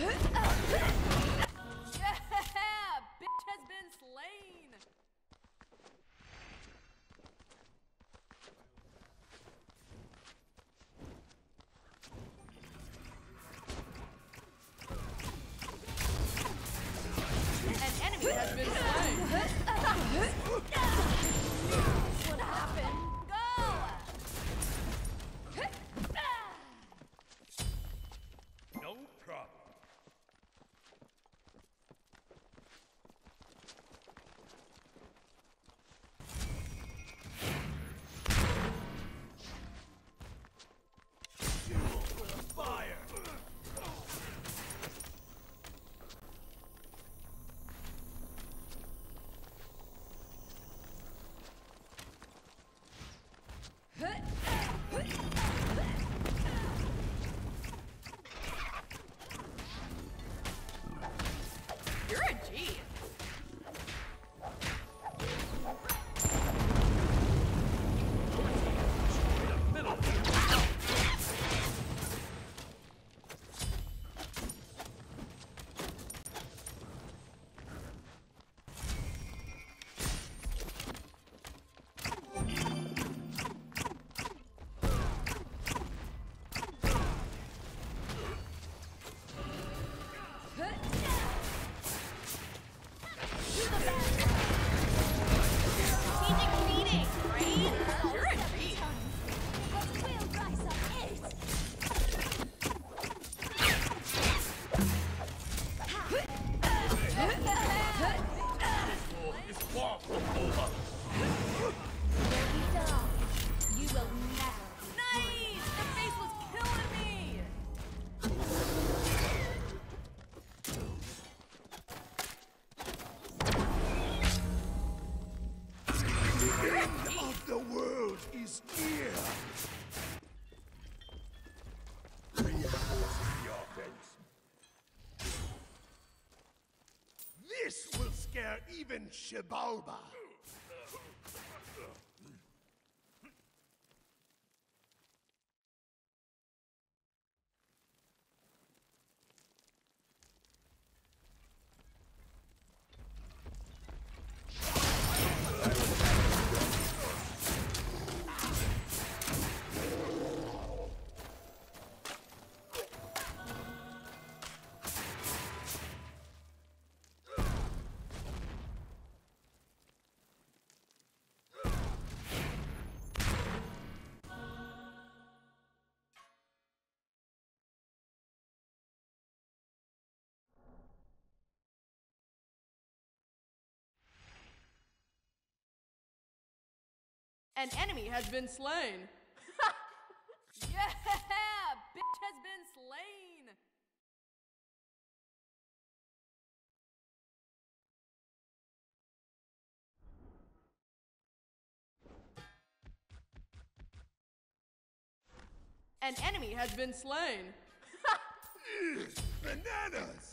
Huh? even Xibalba. An enemy has been slain. yeah, bitch has been slain. An enemy has been slain. Bananas!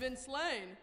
Been slain.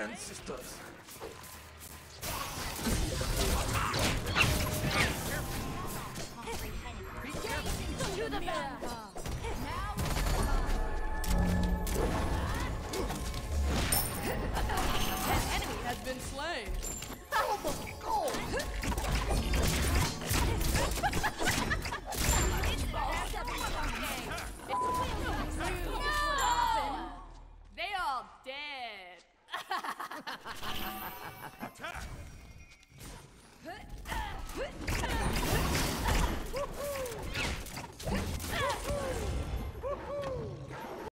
Ancestors.